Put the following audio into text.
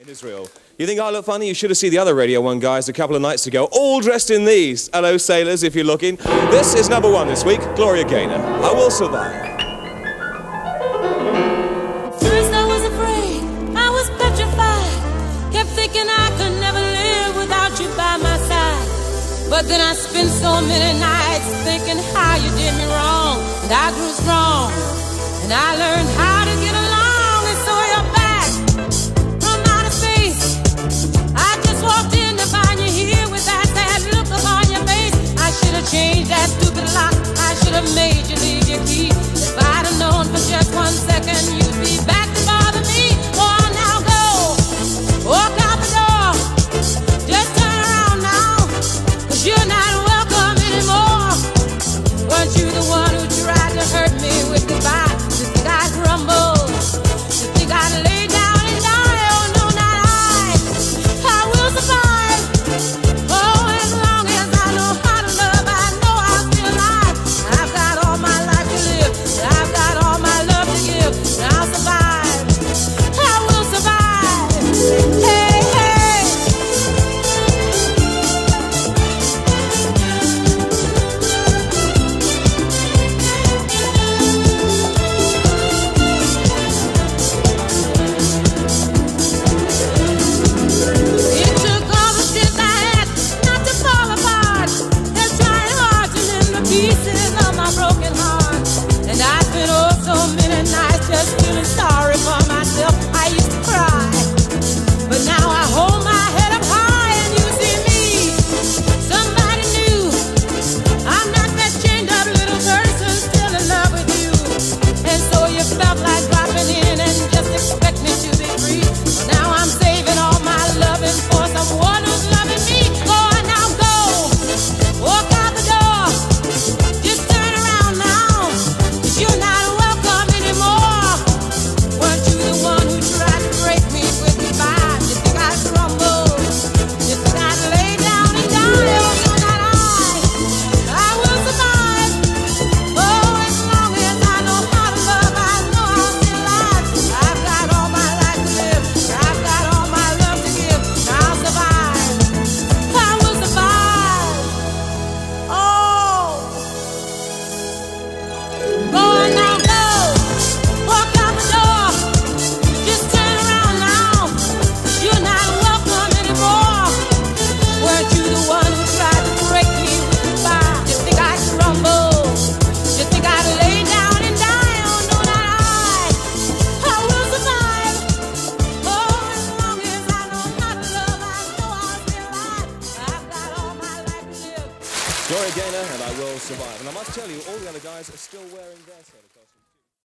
in Israel. You think I look funny? You should have seen the other Radio 1 guys a couple of nights ago, all dressed in these. Hello, sailors, if you're looking. This is number one this week Gloria Gaynor. I will survive. But then I spent so many nights thinking how you did me wrong. And I grew strong. And I learned how. Major league, you leave key. If I'd have known for just one second. pieces of my broken heart, and I've been oh so. Gloria Gaynor and I Will Survive. And I must tell you, all the other guys are still wearing their Taylor costumes.